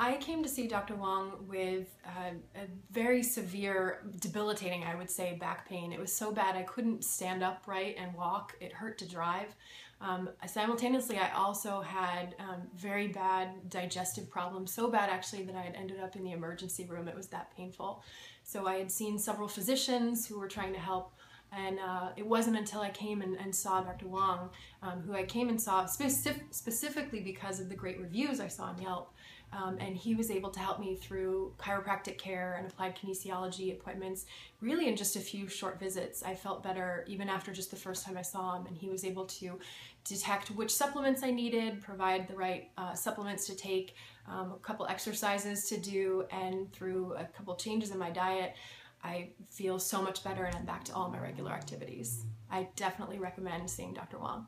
I came to see Dr. Huang with uh, a very severe, debilitating, I would say, back pain. It was so bad I couldn't stand upright and walk. It hurt to drive. Um, simultaneously, I also had um, very bad digestive problems, so bad actually that I had ended up in the emergency room. It was that painful. So I had seen several physicians who were trying to help and uh, it wasn't until I came and, and saw Dr. Huang, um, who I came and saw specific, specifically because of the great reviews I saw on Yelp, um, and he was able to help me through chiropractic care and applied kinesiology appointments. Really, in just a few short visits, I felt better even after just the first time I saw him. And he was able to detect which supplements I needed, provide the right uh, supplements to take, um, a couple exercises to do, and through a couple changes in my diet, I feel so much better and I'm back to all my regular activities. I definitely recommend seeing Dr. Huang.